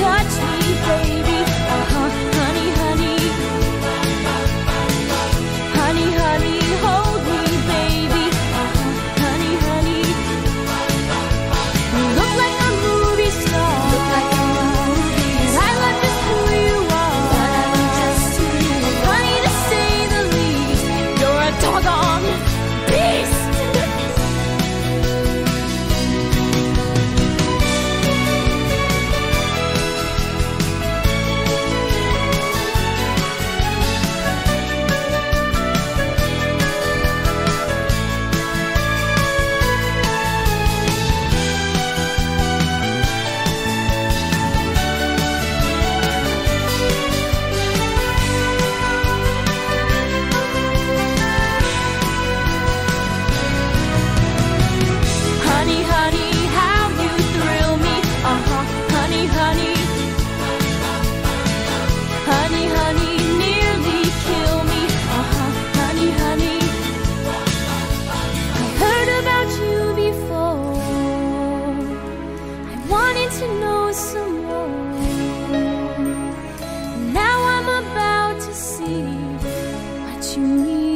touch 寻你。